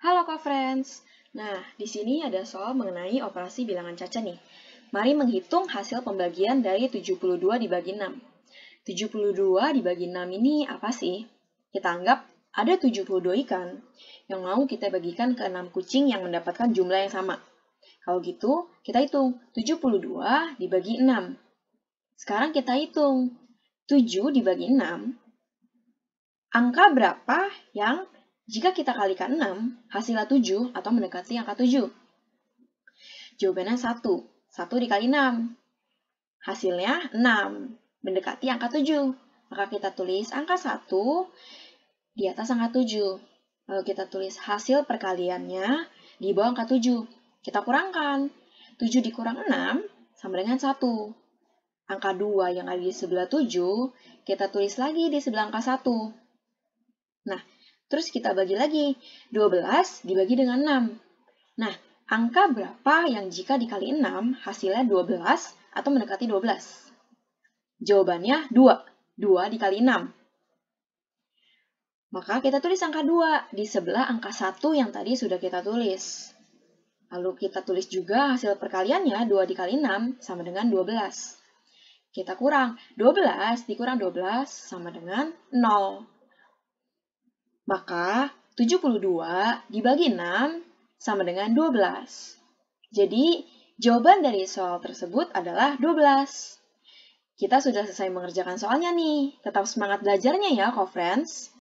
Halo co-friends. Nah, di sini ada soal mengenai operasi bilangan caca nih. Mari menghitung hasil pembagian dari 72 dibagi 6. 72 dibagi 6 ini apa sih? Kita anggap ada 72 ikan yang mau kita bagikan ke 6 kucing yang mendapatkan jumlah yang sama. Kalau gitu, kita hitung 72 dibagi 6. Sekarang kita hitung 7 dibagi 6. Angka berapa yang jika kita kalikan 6, hasilnya 7 atau mendekati angka 7. Jawabannya 1. 1 dikali 6. Hasilnya 6. Mendekati angka 7. Maka kita tulis angka 1 di atas angka 7. Lalu kita tulis hasil perkaliannya di bawah angka 7. Kita kurangkan. 7 dikurang 6 sama dengan 1. Angka 2 yang ada di sebelah 7, kita tulis lagi di sebelah angka 1. Nah, Terus kita bagi lagi, 12 dibagi dengan 6. Nah, angka berapa yang jika dikali 6 hasilnya 12 atau mendekati 12? Jawabannya 2. 2 dikali 6. Maka kita tulis angka 2 di sebelah angka 1 yang tadi sudah kita tulis. Lalu kita tulis juga hasil perkaliannya 2 dikali 6 sama dengan 12. Kita kurang, 12 dikurang 12 sama dengan 0. Maka 72 dibagi 6 sama dengan 12. Jadi, jawaban dari soal tersebut adalah 12. Kita sudah selesai mengerjakan soalnya nih. Tetap semangat belajarnya ya, co-friends.